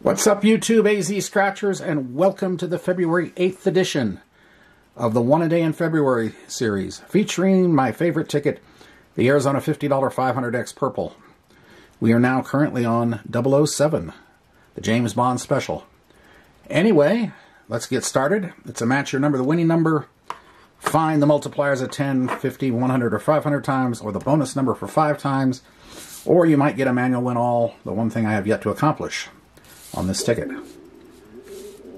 What's up, YouTube AZ Scratchers, and welcome to the February 8th edition of the One A Day in February series, featuring my favorite ticket, the Arizona $50 500X Purple. We are now currently on 007, the James Bond special. Anyway, let's get started. It's a match your number, the winning number. Find the multipliers of 10, 50, 100, or 500 times, or the bonus number for 5 times, or you might get a manual win all, the one thing I have yet to accomplish on this ticket.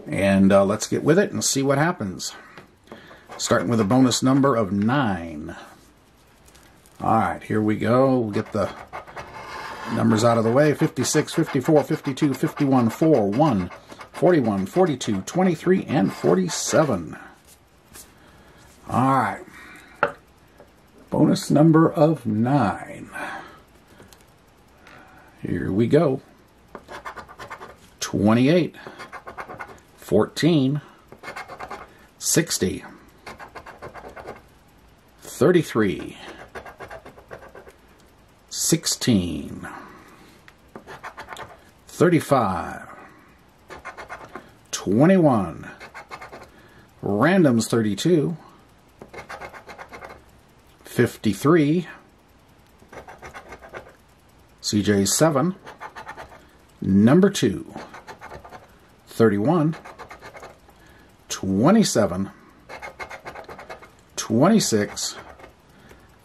And uh, let's get with it and see what happens. Starting with a bonus number of 9. Alright, here we go. We'll get the numbers out of the way. 56, 54, 52, 51, 4, 1, 41, 42, 23, and 47. Alright. Bonus number of 9. Here we go. 28, 14, 60, 33, 16, 35, 21, randoms 32, 53, CJ 7, number 2, 31, 27, 26,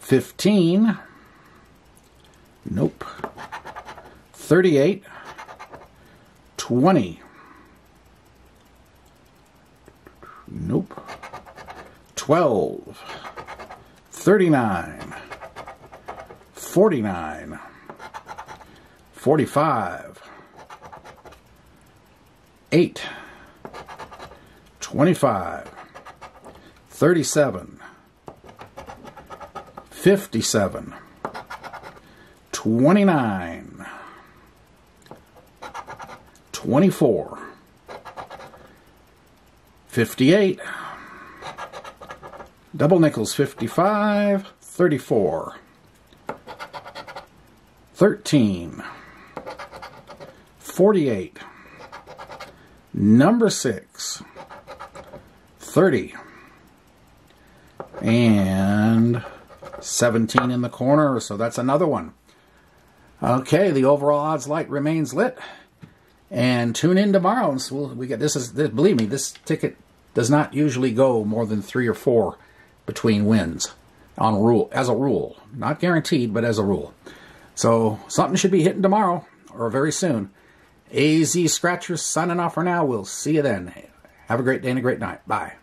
15, nope, 38, 20, nope, 12, 39, 49, 45, 8, 25, 37, 57, 29, 24, 58, double nickels 55, 34, 13, 48, number 6, 30, and 17 in the corner, so that's another one. Okay, the overall odds light remains lit. And tune in tomorrow. And so we get this is this, believe me, this ticket does not usually go more than three or four between wins on rule as a rule. Not guaranteed, but as a rule. So something should be hitting tomorrow or very soon. AZ Scratchers signing off for now. We'll see you then. Have a great day and a great night. Bye.